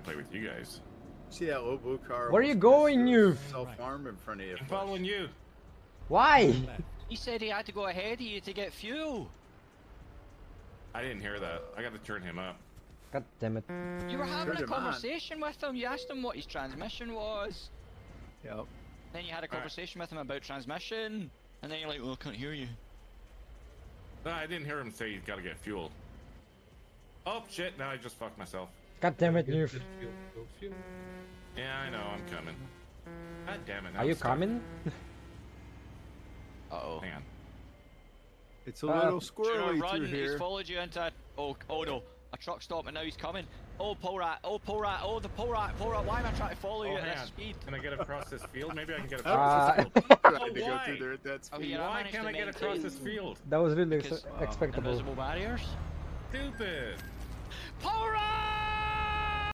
want to play with you guys. See that little blue car? Where are you going, you? Self-harm in front of you. I'm following you. Why? He said he had to go ahead of you to get fuel. I didn't hear that. I got to turn him up. God damn it. You were having Turned a him on. conversation with him. You asked him what his transmission was. Yep. Then you had a Alright. conversation with him about transmission. And then you're like, well, I can't hear you. No, I didn't hear him say he's got to get fuel. Oh shit! Now I just fucked myself. God damn it, Get Newf. Yeah, I know. I'm coming. God damn it! Are you stuck. coming? Uh oh. Hang on. It's a Uh, little Should I squirrely run? through He's followed you into. Oh, oh no. A truck stopped and now he's coming. Oh, pull rat. Oh, pull rat. Oh, the pull rat. Pull rat. Why am I trying to follow you Oh, at this speed? Can I get across this field? Maybe I can get across Uh, this field. Trying to go why? through there at that Oh, yeah, Why can't I get across this field? That was really ex Because, expectable. Invisible barriers. Stupid. Pull rat!